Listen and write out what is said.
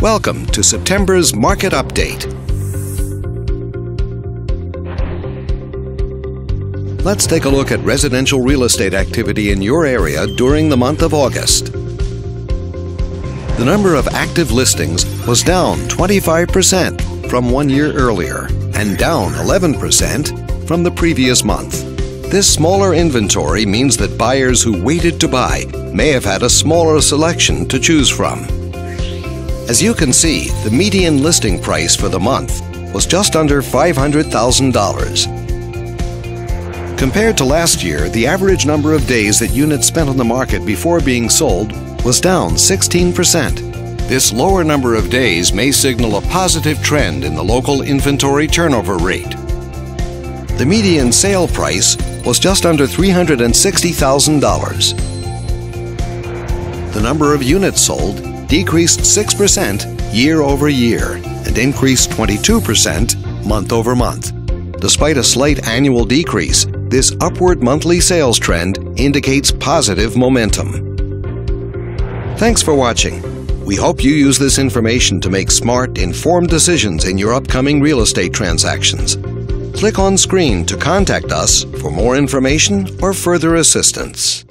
Welcome to September's Market Update. Let's take a look at residential real estate activity in your area during the month of August. The number of active listings was down 25% from one year earlier and down 11% from the previous month. This smaller inventory means that buyers who waited to buy may have had a smaller selection to choose from. As you can see, the median listing price for the month was just under $500,000. Compared to last year, the average number of days that units spent on the market before being sold was down 16%. This lower number of days may signal a positive trend in the local inventory turnover rate. The median sale price was just under $360,000. The number of units sold decreased 6% year over year and increased 22% month over month. Despite a slight annual decrease, this upward monthly sales trend indicates positive momentum. Thanks for watching. We hope you use this information to make smart, informed decisions in your upcoming real estate transactions. Click on screen to contact us for more information or further assistance.